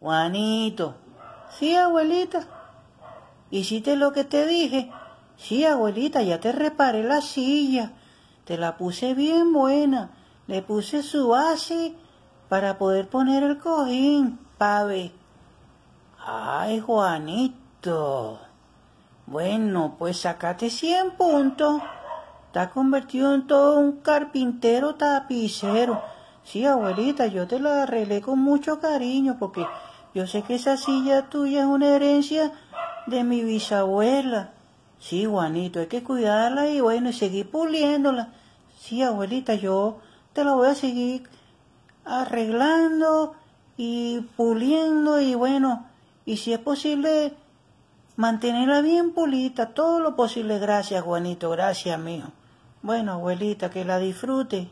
Juanito. Sí, abuelita. ¿Hiciste lo que te dije? Sí, abuelita, ya te reparé la silla. Te la puse bien buena. Le puse su base para poder poner el cojín, pave. Ay, Juanito. Bueno, pues sacate 100 puntos. Está convertido en todo un carpintero tapicero. Sí, abuelita, yo te la arreglé con mucho cariño porque yo sé que esa silla tuya es una herencia de mi bisabuela. Sí, Juanito, hay que cuidarla y bueno, y seguir puliéndola. Sí, abuelita, yo te la voy a seguir arreglando y puliendo y bueno, y si es posible mantenerla bien pulita, todo lo posible. Gracias, Juanito, gracias, mijo. Bueno, abuelita, que la disfrute.